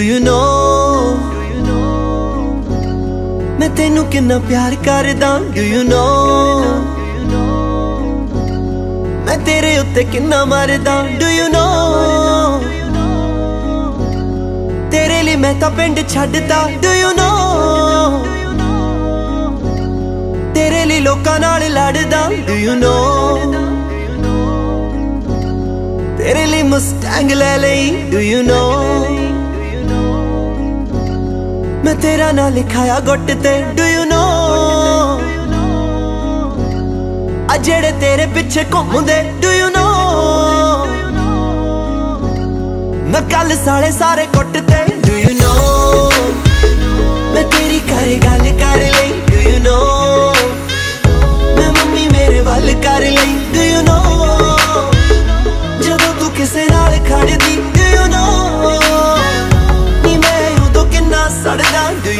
Do you know ਮੈਂ ਤੈਨੂੰ ਕਿੰਨਾ ਪਿਆਰ ਕਰਦਾ ਡੂ ਯੂ ਨੋ ਮੈਂ ਤੇਰੇ ਉੱਤੇ ਕਿੰਨਾ ਮਰਦਾ ਡੂ ਯੂ ਨੋ ਤੇਰੇ ਲਈ ਮੈਂ ਤਾਂ ਪਿੰਡ ਛੱਡਦਾ ਡੂ ਯੂ ਨੋ ਤੇਰੇ ਲਈ ਲੋਕਾਂ ਨਾਲ ਲੜਦਾ ਡੂ ਯੂ ਨੋ ਤੇਰੇ ਲਈ ਮਸਟੈਂਗ ਲੈ ਲਈ ਡੂ ਯੂ ਨੋ ਮੈਂ ਤੇਰਾ ਨਾਂ ਲਿਖਾਇਆ ਗੁੱਟ ਤੇ। ਡੂ ਯੂ ਨੋ ਆ ਜਿਹੜੇ ਤੇਰੇ ਪਿੱਛੇ ਘੁੰਮਦੇ ਡੂ ਯੂ ਨੋ ਮੈਂ ਕੱਲ ਸਾਲੇ ਸਾਰੇ ਕੁੱਟ ਤੇ। ਡੂ ਯੂ ਨੋ ਮੈਂ ਤੇਰੀ ਘਰੇ ਗੱਲ ਕਰ ਲਈ। ਡੂ ਯੂ ਨੋ ਮੈਂ ਮੰਮੀ ਮੇਰੇ ਵੱਲ ਕਰ ਲਈ। ਡੂ ਯੂ ਨੋ ਜਦੋਂ ਤੂੰ ਕਿਸੇ ਨਾਲ ਖੜਦੀ ਡੂ ਯੂ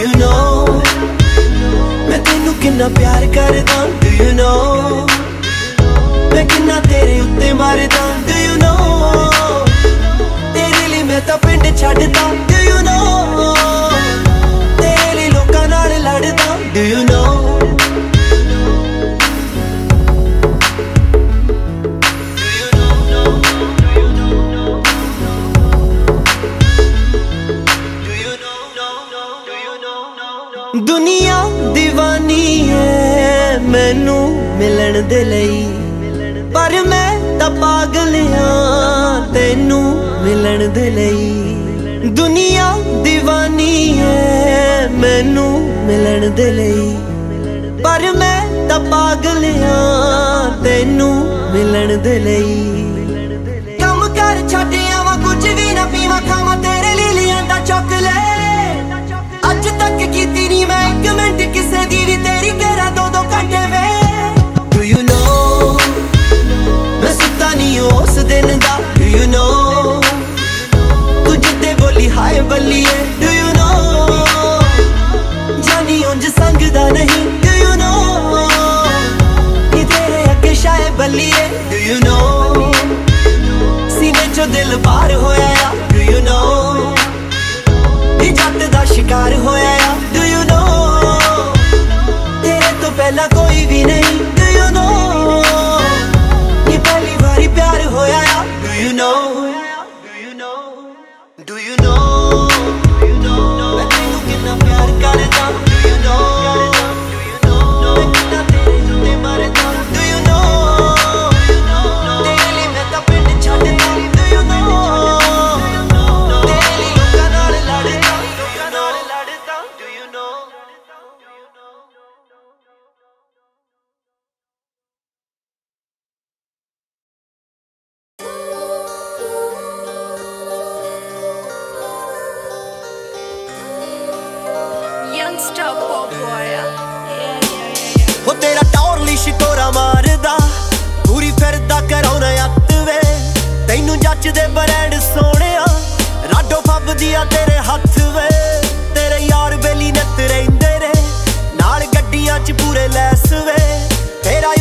ਸੜਦਾ ਡੂ ਮੈਂ ਤੈਨੂੰ ਕਿੰਨਾ ਪਿਆਰ ਕਰਦਾ ਡੂ ਯੂ ਨੋ ਮੈਂ ਕਿੰਨਾ ਤੇਰੇ ਉੱਤੇ ਮਰਦਾ ਡੂ ਯੂ ਨੋ ਤੇਰੇ ਲਈ ਮੈਂ ਤਾਂ ਪਿੰਡ ਛੱਡਦਾ ਡੂ ਯੂ ਨੋ ਤੇਰੇ ਲਈ ਲੋਕਾਂ ਨਾਲ ਲੜਦਾ ਡੂ ਯੂ ਨੋ ਦੁਨੀਆ دیਵਾਨੀ ਹੈ ਮੈਨੂੰ ਮਿਲਣ ਦੇ ਲਈ। ਪਰ ਮੈਂ ਤਾਂ ਪਾਗਲ ਹਾਂ ਤੈਨੂੰ ਮਿਲਣ ਦੇ ਲਈ। ਦੁਨੀਆ دیਵਾਨੀ ਹੈ ਮੈਨੂੰ ਮਿਲਣ ਦੇ ਲਈ। ਪਰ ਮੈਂ ਤਾਂ ਪਾਗਲ ਹਾਂ ਤੈਨੂੰ ਮਿਲਣ ਦੇ ਲਈ। ਦਾ ਯੂ ਨੋ ਤੂੰ ਜਿੱਦੇ ਬੋਲੀ ਹਾਏ ਬੱਲੀਏ Youngster pop ਉਹ ਤੇਰਾ ਟੌਰ ਸ਼ਿਕੋਰਾ ਮਾਰਦਾ ਪੂਰੀ ਫਿਰਦਾ ਕਰਾਉਣਾ ਅੱਤ ਵੇ। ਤੈਨੂੰ ਜੱਚਦੇ ਬ੍ਰੈਂਡ ਸੋਹਣਿਆ, ਰਾਡੋ ਫੱਬਦੀਆਂ ਤੇਰੇ ਹੱਥ ਵੇ। ਤੇਰੇ ਯਾਰ ਬੇਲੀ ਨੱਤ ਰਹਿੰਦੇ ਨੇ, ਨਾਲ ਗੱਡੀਆਂ 'ਚ ਪੂਰੇ ਲੈਸ ਵੇ। ਤੇਰਾ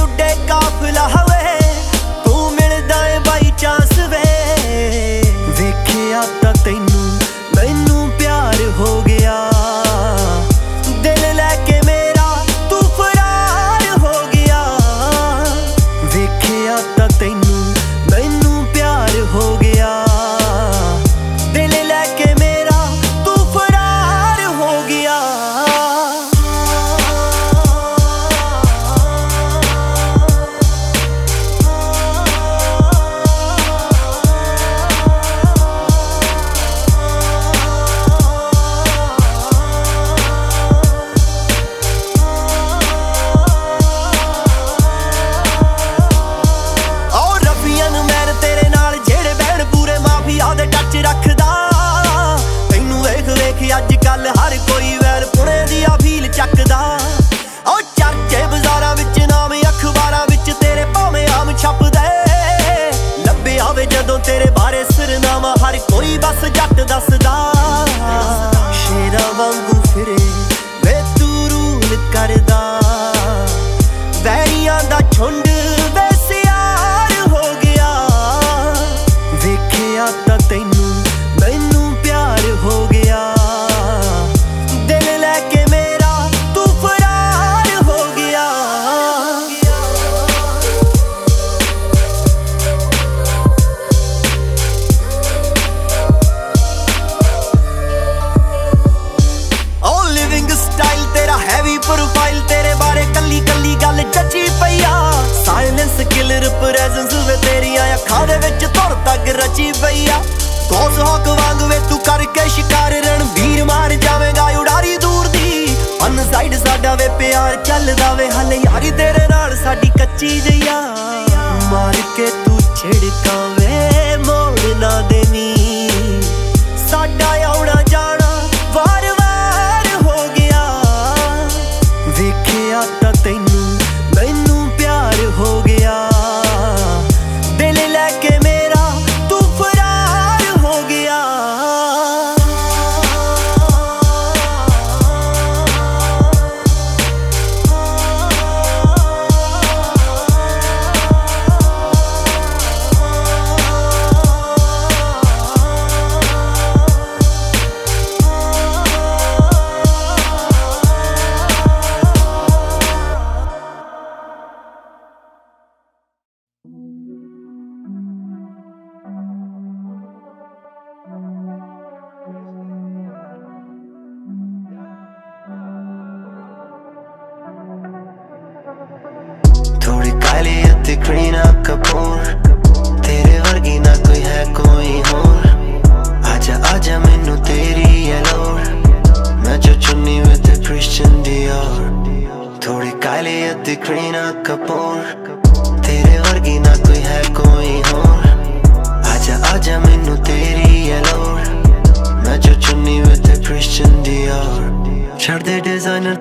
ਸਾਡੀ ਕੱਚੀ ਮਾਰ ਕੇ ਤੂੰ ਛਿੜਕਾਂ।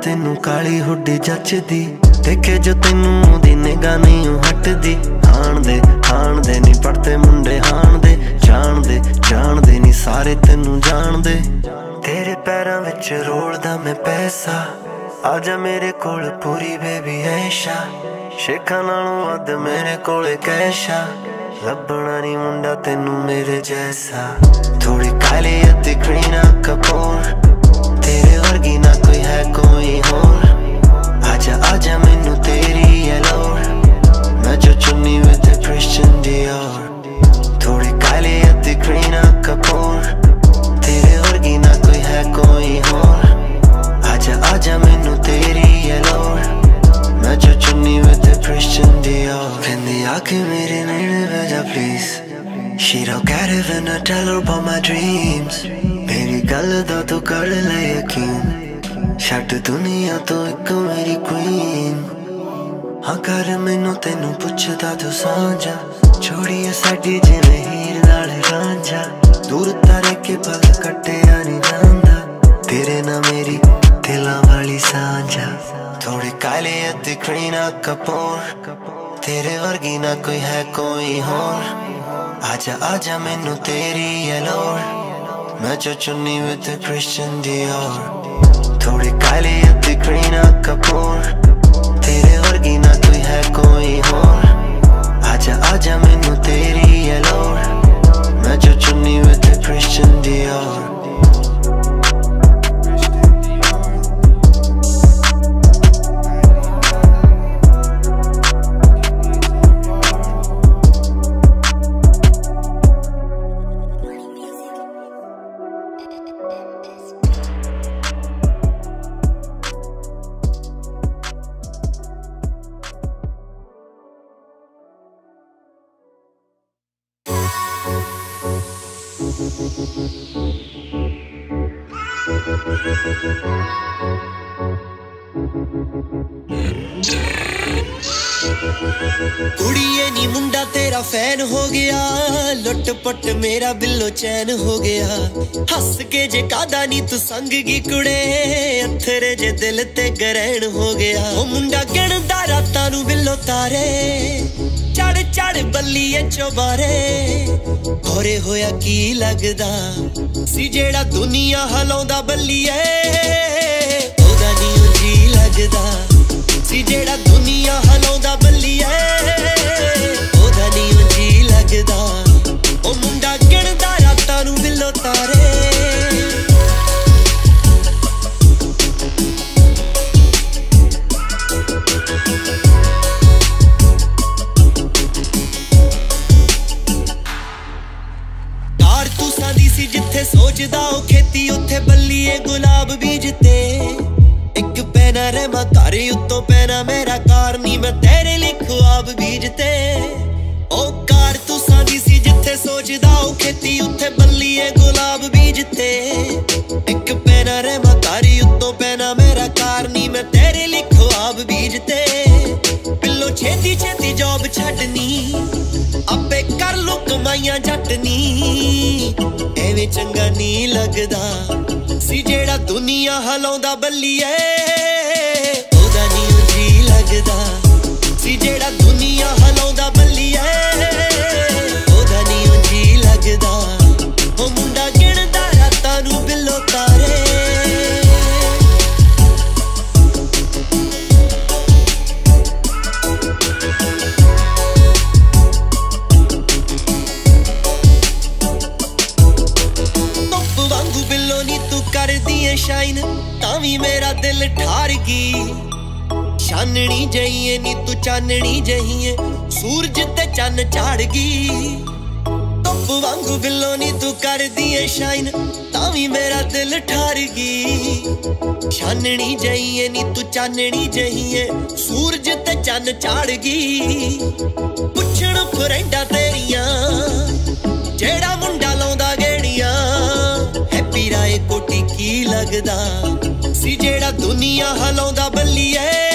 ਤੈਨੂੰ ਕਾਲੀ ਹੁੱਡੀ ਜੱਚਦੀ। ਦੇਖੇ ਜੋ ਤੈਨੂੰ ਉਹਦੀ ਨਿਗਾਹ ਨਹੀਂ ਹਟਦੀ। ਹਾਣ ਦੇ ਨਹੀਂ ਪੜਤੇ ਮੁੰਡੇ ਹਾਣ ਜਾਣਦੇ ਜਾਣਦੇ ਨਹੀਂ ਸਾਰੇ ਤੈਨੂੰ ਜਾਣਦੇ। ਤੇਰੇ ਪੈਰਾਂ ਵਿੱਚ ਰੋਲਦਾ ਮੈਂ ਪੈਸਾ। ਆਜਾ ਮੇਰੇ ਕੋਲ ਪੂਰੀ ਬੇਬੀ ਐਸ਼ਾ। ਸ਼ੇਖਾਂ ਨਾਲੋਂ ਵੱਧ ਮੇਰੇ ਕੋਲ ਕੈਸ਼ਾ। ਲੱਭਣਾ ਨਹੀਂ ਮੁੰਡਾ ਤੈਨੂੰ ਮੇਰੇ ਜੈਸਾ। ਥੋੜੀ ਕਾਲੀ ਅਤੇ ਕਰੀਨਾ ਕਪੂਰ। ਵਰਗੀ ਨਾ ਕੋਈ ਹੈ ਕੋਈ ਹੋਰ। ਆਜਾ ਆਜਾ ਮੈਨੂੰ ਤੇਰੀ ਹੈ ਲੋੜ ਮੈਂ ਜੋ ਚੁੰਨੀ ਵਿਦ ਕ੍ਰਿਸਚਨ ਦਿਓਰ ਥੋੜੀ ਕਾਲੀ ਅਤੇ ਕਰੀਨਾ ਕਪੂਰ। ਤੇਰੇ ਵਰਗੀ ਨਾ ਕੋਈ ਹੈ ਕੋਈ ਹੋਰ। ਆਜਾ ਆਜਾ ਮੈਨੂੰ ਤੇਰੀ ਹੈ ਲੋੜ ਮੈਂ ਜੋ ਚੁੰਨੀ ਵਿਦ ਕ੍ਰਿਸਚਨ ਦਿਓਰ ਕਹਿੰਦੀ, ਆ ਕੇ ਮੇਰੇ ਨੇੜੇ ਬਹਿ please She don't get it when I tell her about my dreams ਗੱਲ ਦਾ ਤੂੰ ਕਰ ਲੈ ਯਕੀਨ। ਛੱਡ ਦੁਨੀਆ ਤੋਂ ਇੱਕ ਮੇਰੀ ਕੁਈਨ ਹਾਂ, ਕਰ ਮੈਨੂੰ ਤੈਨੂੰ ਪੁੱਛਦਾ ਤੂੰ ਸਾਂਝਾ। ਛੋੜੀਏ ਸਾਡੀ ਜਿਵੇਂ ਹੀਰ ਨਾਲ ਰਾਂਝਾ। ਦੂਰ ਤਾਰੇ ਕੇ ਪਲ ਕੱਟਿਆ ਨਹੀਂ ਜਾਂਦਾ। ਤੇਰੇ ਨਾਲ ਮੇਰੀ ਦਿਲਾਂ ਵਾਲੀ ਸਾਂਝਾ। ਥੋੜੀ ਕਾਲੇ ਅਤੇ ਕਰੀਨਾ ਕਪੂਰ। ਤੇਰੇ ਵਰਗੀ ਨਾ ਕੋਈ ਹੈ ਕੋਈ ਹੋਰ। ਆਜਾ ਆਜਾ ਮੈਨੂੰ ਤੇਰੀ ਹੈ ਲੋੜ। ਮੈਂ ਜੋ ਚੁੰਨੀ ਵਿਦ ਕ੍ਰਿਸਚਨ ਦਿਓਰ ਥੋੜੀ ਕਾਲੀ ਅਤੇ ਕਰੀਨਾ ਕਪੂਰ ਤੇਰੇ ਵਰਗੀ ਨਾ ਕੋਈ ਹੈ ਕੋਈ ਹੋਰ ਆਜਾ ਆਜਾ ਮੈਨੂੰ ਤੇਰੀ ਹੈ ਲੋੜ ਮੈਂ ਜੋ ਚੁੰਨੀ ਵਿਦ ਕ੍ਰਿਸਚਨ ਦਿਓਰ ਕੁੜੀਏ ਪੱਟ ਮੇਰਾ ਬਿੱਲੋ ਚੈਨ ਹੋ ਗਿਆ ਹੱਸ ਕੇ ਜੇ ਕਾਦਾ ਨੀ ਤੂੰ ਸੰਗ ਗੀ ਕੁੜੇ ਅਥਰੇ ਜੇ ਦਿਲ ਤੇ ਗਰਹਿਣ ਹੋ ਗਿਆ ਉਹ ਮੁੰਡਾ ਗਿਣਦਾ ਰਾਤਾਂ ਨੂੰ ਬਿੱਲੋ ਤਾਰੇ ਚੜ ਚੜ ਬੱਲੀਏ ਚੋਬਾਰੇ ਹੋਰੇ ਹੋਇਆ ਕੀ ਲੱਗਦਾ ਸੀ ਜਿਹੜਾ ਦੁਨੀਆ ਹਲਾਉਂਦਾ ਬੱਲੀਏ ਉਹਦਾ ਨੀ ਜੀ ਲੱਗਦਾ ਸੀ ਜਿਹੜਾ ਦੁਨੀਆ ਹਲਾਉਂਦਾ ਬੱਲੀ ਐ ਉੱਤੋਂ ਪੈਨਾ ਮੇਰਾ ਕਾਰ ਨਹੀਂ ਮੈਂ ਤੇਰੇ ਲਈ ਖੁਆਬ ਬੀਜਤੇ ਉਹ ਕਾਰ ਤੂੰ ਬੀਜਦਾ ਉਹ ਖੇਤੀ ਉੱਥੇ ਬੱਲੀਏ ਗੁਲਾਬ ਬੀਜਤੇ ਇੱਕ ਪੈਨਾ ਰਹਿਮਾ ਤਾਰੀ ਉੱਤੋਂ ਪੈਨਾ ਮੇਰਾ ਕਾਰਨੀ ਮੈਂ ਤੇਰੇ ਲਈ ਖੁਆਬ ਬੀਜਤੇ ਪਿੱਲੋ ਛੇਤੀ ਛੇਤੀ ਜੌਬ ਛੱਡਨੀ, ਆਪੇ ਕਰ ਲੋ ਕਮਾਈਆਂ ਜੱਟਨੀ। ਐਵੇਂ ਚੰਗਾ ਨਹੀਂ ਲੱਗਦਾ ਸੀ ਜਿਹੜਾ ਦੁਨੀਆ ਹਲਾਉਂਦਾ ਬੱਲੀਏ। ਚੰਨ ਝਾੜ ਗਈ। ਧੁੱਪ ਵਾਂਗੂ ਬਿੱਲੋ ਨੀ ਤੂੰ ਕਰਦੀ ਏ ਸ਼ਾਈਨ, ਤਾਂ ਵੀ ਮੇਰਾ ਦਿਲ ਠਾਰ ਗਈ। ਛਾਨਣੀ ਜਈਏ ਨੀ ਤੂੰ ਚਾਨਣੀ ਜਈਏ ਸੂਰਜ ਤੇ ਚੰਨ ਝਾੜ ਗਈ। ਪੁੱਛਣ ਫਰੈਂਡਾ ਤੇਰੀਆਂ, ਜਿਹੜਾ ਮੁੰਡਾ ਲਾਉਂਦਾ ਗੇੜੀਆਂ, ਹੈਪੀ ਰਾਏ ਕੋਟੀ ਕੀ ਲੱਗਦਾ? ਸੀ ਜਿਹੜਾ ਦੁਨੀਆ ਹਲਾਉਂਦਾ ਬੱਲੀਏ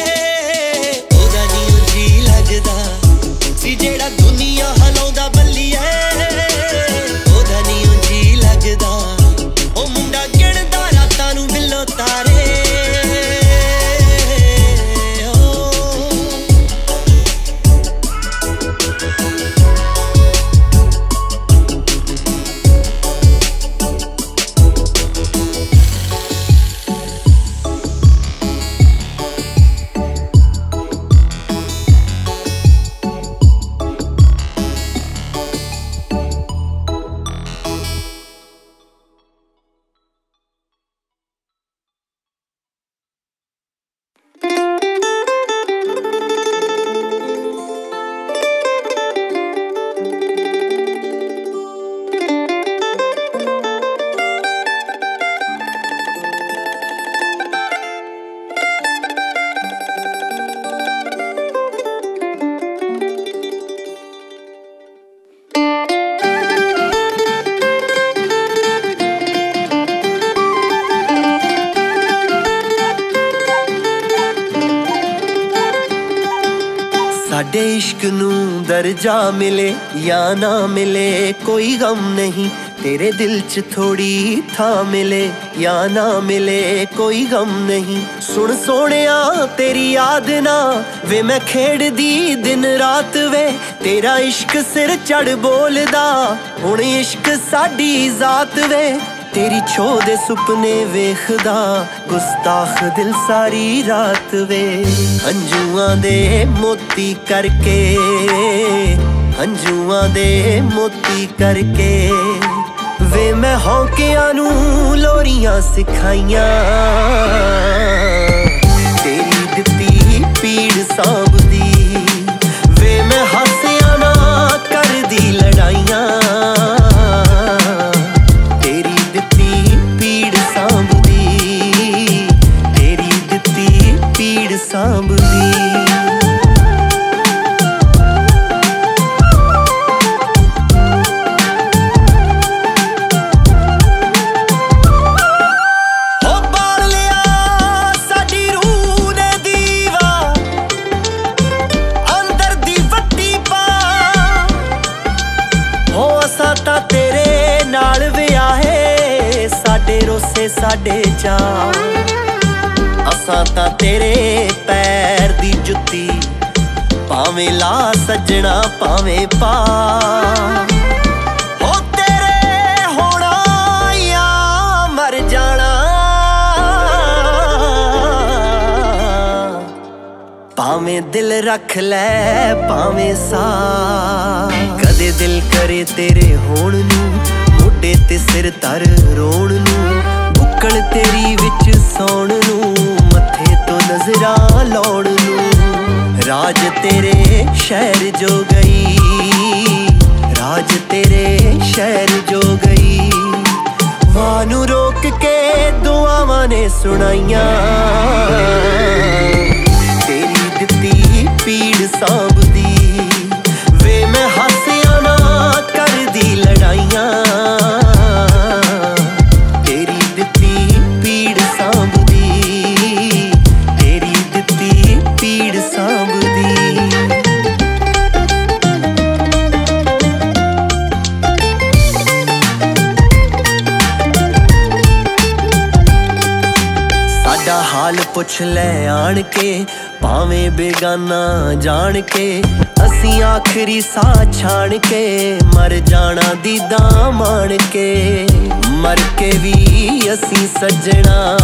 ਜਾ ਮਿਲੇ ਜਾਂ ਨਾ ਮਿਲੇ ਕੋਈ ਗਮ ਨਹੀਂ ਤੇਰੇ ਦਿਲ 'ਚ ਥੋੜੀ ਥਾਂ ਮਿਲੇ ਜਾਂ ਨਾ ਮਿਲੇ ਕੋਈ ਗਮ ਨਹੀਂ ਸੁਣ ਸੋਹਣਿਆ ਤੇਰੀ ਯਾਦ ਨਾ ਵੇ ਮੈਂ ਖੇਡਦੀ ਦਿਨ ਰਾਤ ਵੇ ਤੇਰਾ ਇਸ਼ਕ ਸਿਰ ਚੜ ਬੋਲਦਾ ਹੁਣ ਇਸ਼ਕ ਸਾਡੀ ਜ਼ਾਤ ਵੇ ਤੇਰੀ ਛੋ ਦੇ ਸੁਪਨੇ ਵੇਖਦਾ, ਗੁਸਤਾਖ ਦਿਲ ਸਾਰੀ ਰਾਤ ਵੇ। ਹੰਝੂਆਂ ਦੇ ਮੋਤੀ ਕਰਕੇ, ਹੰਝੂਆਂ ਦੇ ਮੋਤੀ ਕਰਕੇ ਵੇ ਮੈਂ ਹੌਕਿਆਂ ਨੂੰ ਲੋਰੀਆਂ ਸਿਖਾਈਆਂ। ਤੇਰੀ ਦਿੱਤੀ ਪੀੜ ਸਾਂਭਦੀ ਸਾਡੇ ਚਾ ਅਸਾਂ ਤਾਂ ਤੇਰੇ ਪੈਰ ਦੀ ਜੁੱਤੀ ਭਾਵੇਂ ਲਾ ਸੱਜਣਾ, ਭਾਵੇਂ ਪਾ। ਹੋ ਤੇਰੇ ਹੋਣਾ ਜਾਂ ਮਰ ਜਾਣਾ। ਭਾਵੇਂ ਦਿਲ ਰੱਖ ਲੈ, ਭਾਵੇਂ ਸਾ ਕਦੇ ਦਿਲ ਕਰੇ ਤੇਰੇ ਹੋਣ ਨੂੰ, ਮੋਢੇ ਤੇ ਸਿਰ ਧਰ ਰੋਣ ਨੂੰ। ਬੁੱਕਲ ਤੇਰੀ ਵਿੱਚ ਸੌਣ ਨੂੰ, ਮੱਥੇ ਤੋਂ ਨਜ਼ਰਾਂ ਲਾਉਣ ਨੂੰ। ਰਾਜ ਤੇਰੇ ਸ਼ਹਿਰ ਜੋ ਗਈ, ਰਾਜ ਤੇਰੇ ਸ਼ਹਿਰ ਜੋ ਗਈ। ਵਾਹ ਨੂੰ ਰੋਕ ਕੇ ਦੁਆਵਾਂ ਨੇ ਸੁਣਾਈਆਂ। ਤੇਰੀ ਦਿੱਤੀ ਪੀੜ ਸਾਂ ਪੁੱਛ ਲੈ ਆਣ ਕੇ, ਭਾਵੇਂ ਬੇਗਾਨਾ ਜਾਣ ਕੇ। ਅਸੀਂ ਆਖਰੀ ਸਾਹ ਛਾਣ ਕੇ, ਮਰ ਜਾਣਾ ਦੀਦਾ ਮਾਣ ਕੇ। ਮਰ ਕੇ ਵੀ ਅਸੀਂ ਸੱਜਣਾ,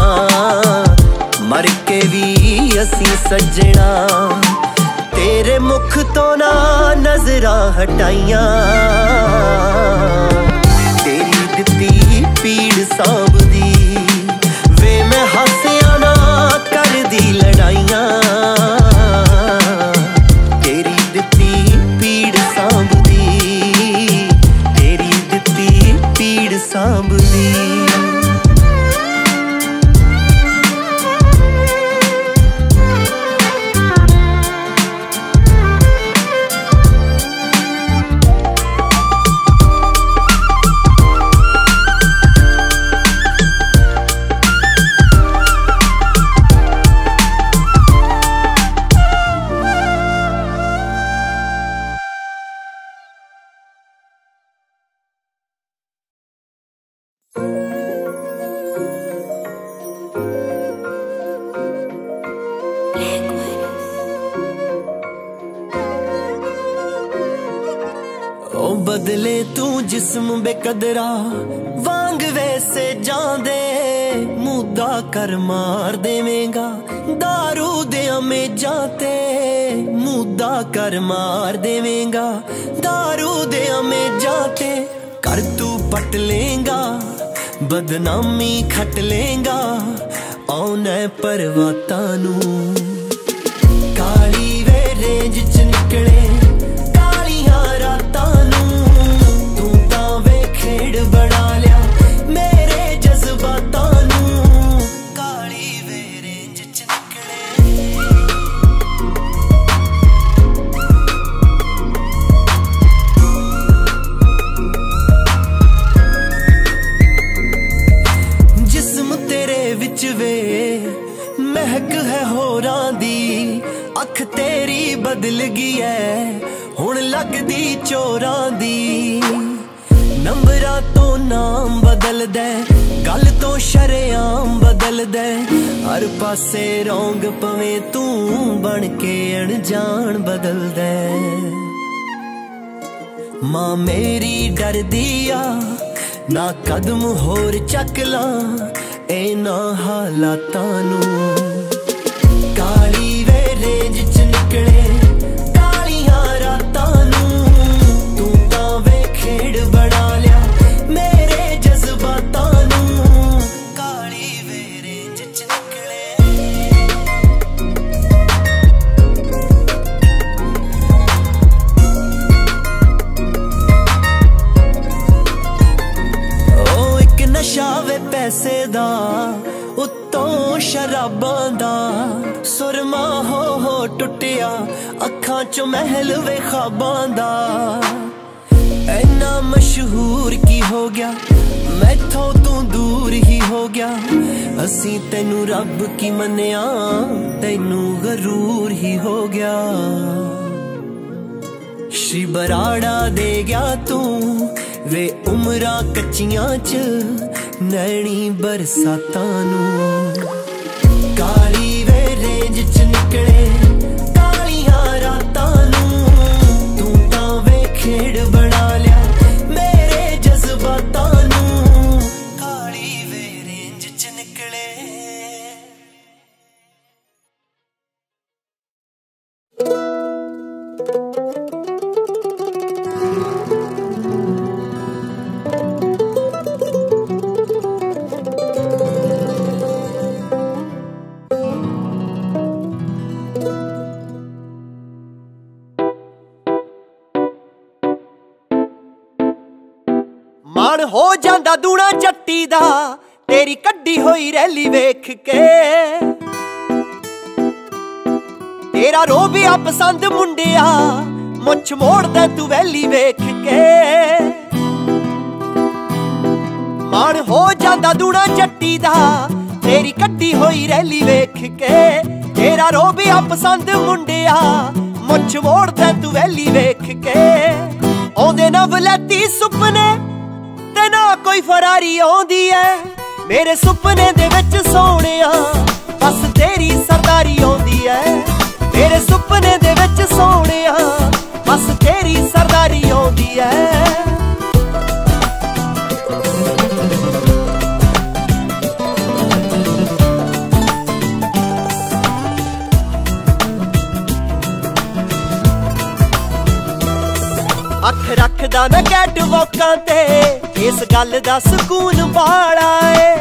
ਮਰ ਕੇ ਵੀ ਅਸੀਂ ਸੱਜਣਾ। ਤੇਰੇ ਮੁਖ ਤੋਂ ਨਾ ਨਜ਼ਰਾਂ ਹਟਾਈਆਂ। ਤੇਰੀ ਦਿੱਤੀ ਪੀੜ ਸਾਂਭਦੀ ਬਦਲੇ ਤੂੰ ਜਿਸਮ ਬੇਕਦਰਾ ਵਾਂਗ ਵੈਸੇ ਜਾਂਦੇ ਮੁੱਦਾ ਕਰ ਮਾਰ ਦੇਵੇਂਗਾ दारू ਦੇ ਅਮੇਜਾਂ ਤੇ ਮੁੱਦਾ ਕਰ ਮਾਰ ਦੇਵੇਂਗਾ दारू ਦੇ ਅਮੇਜਾਂ ਤੇ ਕਰ ਤੂੰ ਪਟ ਲੇਗਾ ਬਦਨਾਮੀ ਖਟ ਲੇਗਾ ਆਉਣਾ ਪਰਵਾਤਾਂ ਨੂੰ ਕਾਲੀ ਵੇ ਰੇਂਜ ਚ ਨਿਕਲੇ ਅੱਖ ਤੇਰੀ ਬਦਲ ਗਈ ਐ। ਹੁਣ ਲੱਗਦੀ ਚੋਰਾਂ ਦੀ। ਨੰਬਰਾਂ ਤੋਂ ਨਾਮ ਬਦਲਦਾ ਗੱਲ ਤੋਂ ਸ਼ਰੇਆਮ ਬਦਲਦਾ ਹਰ ਪਾਸੇ ਰੋਂਗ ਪਵੇਂ ਤੂੰ ਬਣ ਕੇ ਅਣਜਾਣ ਬਦਲਦਾ ਹੈ। ਮਾਂ ਮੇਰੀ ਡਰਦੀ ਆ। ਨਾ ਕਦਮ ਹੋਰ ਚੱਕ ਲਾਂ। ਇਹਨਾਂ ਹਾਲਾਤਾਂ ਨੂੰ ਕਾਲੀ ਅੱਖਾਂ ਚੋਂ ਮਹਿਲ ਵੇ ਖਾਬਾਂ ਦਾ। ਐਨਾ ਮਸ਼ਹੂਰ ਕੀ ਹੋ ਗਿਆ? ਮੈਥੋਂ ਤੂੰ ਦੂਰ ਹੀ ਹੋ ਗਿਆ। ਅਸੀਂ ਤੈਨੂੰ ਰੱਬ ਕੀ ਮੰਨਿਆ, ਤੈਨੂੰ ਗਰੂਰ ਹੀ ਹੋ ਗਿਆ। ਸ਼੍ਰੀ ਬਰਾੜਾ ਦੇ ਗਿਆ ਤੂੰ, ਵੇ ਉਮਰਾਂ ਕੱਚੀਆਂ ਚ ਨੈਣੀ ਬਰਸਾਤਾਂ ਨੂੰ। ਦੂਣਾ ਦਾ ਤੇਰੀ ਕੱਢੀ ਹੋਈ ਰੈਲੀ ਵੇਖ ਕੇ। ਤੇਰਾ ਰੋਬਿਆ ਪਸੰਦ ਮੁੰਡਿਆ, ਮੁੱਛ ਮੋੜਦਾ ਤੂੰ ਵੈਲੀ ਵੇਖ ਕੇ। ਮਨ ਹੋ ਜਾਂਦਾ ਦੂਣਾ ਜੱਟੀ ਦਾ, ਤੇਰੀ ਕੱਢੀ ਹੋਈ ਰੈਲੀ ਵੇਖ ਕੇ। ਤੇਰਾ ਰੋਬਿਆ ਪਸੰਦ ਮੁੰਡਿਆ, ਮੁੱਛ ਮੋੜਦਾ ਤੂੰ ਵੈਲੀ ਵੇਖ ਕੇ। ਆਉਂਦੇ ਨਾ ਵਲੈਤੀ ਸੁਪਨੇ ਕੋਈ ਫਰਾਰੀ ਆਉਂਦੀ ਐ। ਮੇਰੇ ਸੁਪਨੇ ਦੇ ਵਿੱਚ ਸੋਹਣਿਆ, ਬਸ ਤੇਰੀ ਸਰਦਾਰੀ ਆਉਂਦੀ ਐ। ਮੇਰੇ ਸੁਪਨੇ ਦੇ ਵਿੱਚ ਸੋਹਣਿਆ, ਬਸ ਤੇਰੀ ਸਰਦਾਰੀ ਆਉਂਦੀ ਐ। ਰੱਖਦਾ ਮੈਂ ਕੈਟ ਵਾਕਾਂ ਤੇ। ਇਸ ਗੱਲ ਦਾ ਸਕੂਨ ਬਾੜਾ ਏ।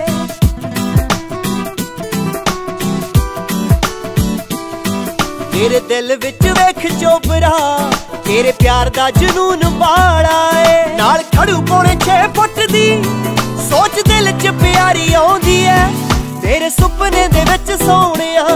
ਤੇਰੇ ਦਿਲ ਵਿੱਚ ਵੇਖ ਚੋਬਰਾ ਤੇਰੇ ਪਿਆਰ ਦਾ ਜਨੂਨ ਬਾੜਾ ਏ। ਨਾਲ ਖੜੂ ਪੌਣੇ 6 ਫੁੱਟ ਦੀ ਸੋਚ ਦਿਲ 'ਚ ਪਿਆਰੀ ਆਉਂਦੀ ਐ ਤੇਰੇ ਸੁਪਨੇ ਦੇ ਵਿੱਚ ਸੋਹਣਿਆ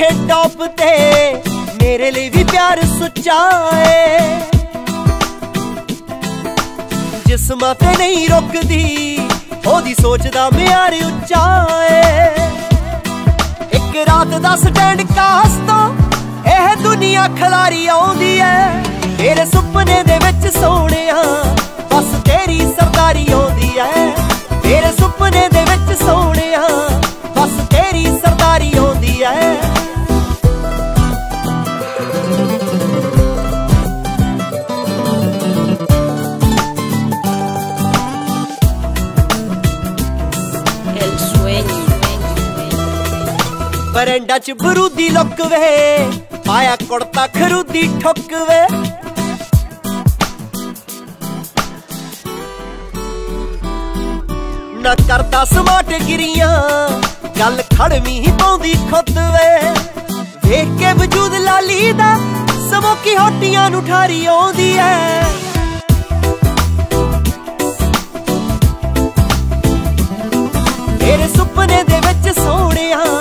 ਨੂੰ ਵੀ ਟੌਪ ਤੇ ਮੇਰੇ ਲਈ ਵੀ ਪਿਆਰ ਸੁੱਚਾ ਏ। ਜਿਸਮਾਂ ਤੇ ਨਹੀਂ ਰੁਕਦੀ, ਉਹਦੀ ਸੋਚਦਾ ਮਿਆਰ ਉੱਚਾ ਏ। ਇੱਕ ਰਾਤ ਦਾ ਸਟੈਂਡ ਕਾਸ ਤੋਂ ਇਹ ਦੁਨੀਆ ਖਲਾਰੀ ਆਉਂਦੀ ਐ ਤੇਰੇ ਸੁਪਨੇ ਦੇ ਵਿੱਚ ਸੋਹਣਿਆ ਬਰੰਡਾ ਚ ਬਰੂਦੀ ਲੁੱਕ ਵੇ ਪਾਇਆ ਕੁੜਤਾ ਖਰੂਦੀ ਠੁੱਕ ਵੇ। ਨਾ ਕਰਦਾ ਸਮਾਟ ਗਿਰੀਆਂ, ਗੱਲ ਖੜਵੀਂ ਹੀ ਪਾਉਂਦੀ ਖੁੱਤ ਵੇ। ਵੇਖ ਕੇ ਵਜੂਦ ਲਾਲੀ ਦਾ ਸਮੋਕੀ ਹੋਟੀਆਂ ਨੂੰ ਠਾਰੀ ਆਉਂਦੀ ਐ। ਤੇਰੇ ਸੁਪਨੇ ਦੇ ਵਿੱਚ ਸੋਹਣਿਆ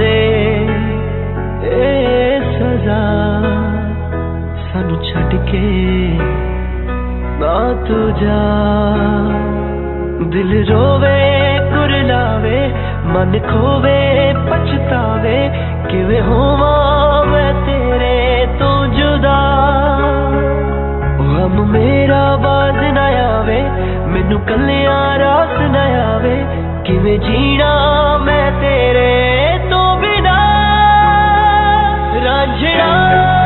ਦੇ ਇਹ ਸਜ਼ਾ ਸਾਨੂੰ ਛੱਡ ਕੇ ਨਾ ਤੂੰ ਜਾ ਦਿਲ ਰੋਵੇ, ਕੁਰਲਾਵੇ, ਮਨ ਖੋਵੇ, ਪਛਤਾਵੇ, ਕਿਵੇਂ ਹੋਵਾਂ ਮੈਂ ਤੇਰੇ ਤੋਂ ਜੁਦਾ। ਉਹ ਹਮ ਮੇਰਾ ਬਾਜ਼ ਨਾ ਆਵੇ, ਮੈਨੂੰ ਕੱਲਿਆਂ ਰਾਸ ਨਾ ਆਵੇ, ਕਿਵੇਂ ਜੀਣਾ ਮੈਂ ਤੇਰੇ 知ら。